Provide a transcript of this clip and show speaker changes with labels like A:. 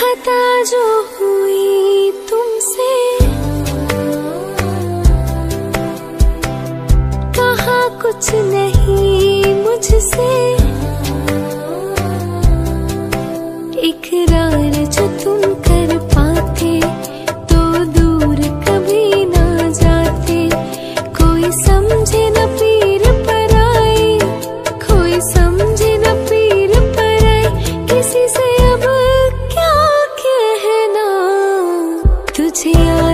A: खता जो हुई तुमसे। कहा कुछ नहीं मुझसे। इकरार जो तुम कर पाते तो दूर कभी ना जाते। कोई समझे tears